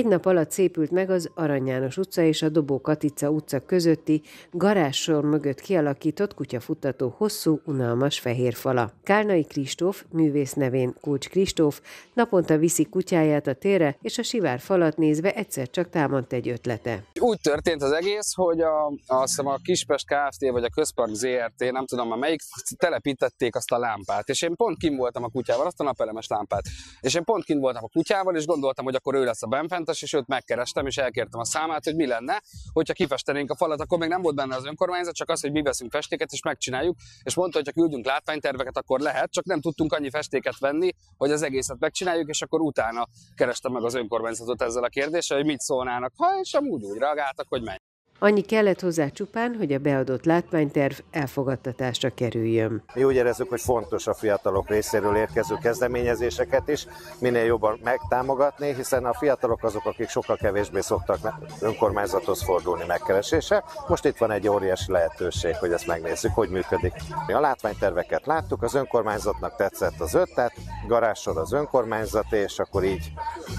Egy nap alatt szépült meg az Arany János utca és a Dobó Katica utca közötti garázsor mögött kialakított kutyafuttató hosszú, unalmas fehér fala. Kálnai Kristóf, művész nevén Kulcs Kristóf, naponta viszi kutyáját a térre, és a sivár falat nézve egyszer csak támadt egy ötlete. Úgy történt az egész, hogy a, azt hiszem a Kispest Kft. vagy a Közpark ZRT, nem tudom már melyik, telepítették azt a lámpát, és én pont kim voltam a kutyával, azt a napelemes lámpát. És én pont kim voltam a kutyával, és gondoltam, hogy akkor ő lesz a benfentes, és őt megkerestem, és elkértem a számát, hogy mi lenne, hogyha kifestenénk a falat, akkor még nem volt benne az önkormányzat, csak az, hogy mi veszünk festéket, és megcsináljuk, és mondta, hogy ha küldünk látványterveket, akkor lehet, csak nem tudtunk annyi festéket venni, hogy az egészet megcsináljuk, és akkor utána kerestem meg az önkormányzatot ezzel a kérdéssel, hogy mit szólnának. Ha, és amúgy úgy reagáltak, hogy menj. Annyi kellett hozzá csupán, hogy a beadott látványterv elfogadtatásra kerüljön. Mi úgy érezzük, hogy fontos a fiatalok részéről érkező kezdeményezéseket is minél jobban megtámogatni, hiszen a fiatalok azok, akik sokkal kevésbé szoktak önkormányzathoz fordulni megkeresése. Most itt van egy óriási lehetőség, hogy ezt megnézzük, hogy működik. Mi a látványterveket láttuk, az önkormányzatnak tetszett az ötlet, garázsor az önkormányzat, és akkor így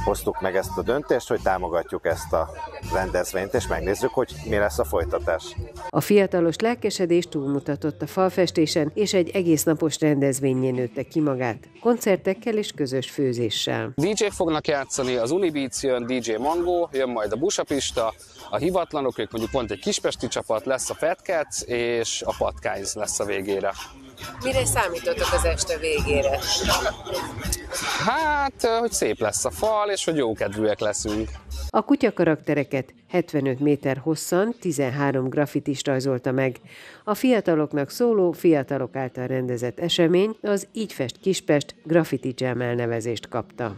hoztuk meg ezt a döntést, hogy támogatjuk ezt a rendezvényt, és megnézzük, hogy mi lesz a folytatás. A fiatalos lelkesedés túlmutatott a falfestésen, és egy egész napos rendezvényén nőtte ki magát, koncertekkel és közös főzéssel. DJ fognak játszani, az Unibeats jön, DJ Mango, jön majd a Busapista, a hivatlanok, ők mondjuk pont egy kispesti csapat, lesz a Fat Cats, és a Patkányz lesz a végére. Mire számítottak az este végére? Hát, hogy szép lesz a fal, és hogy jókedvűek leszünk. A kutya karaktereket 75 méter hosszan 13 grafitist rajzolta meg. A fiataloknak szóló, fiatalok által rendezett esemény az Így fest Kispest Graffiti Jam elnevezést kapta.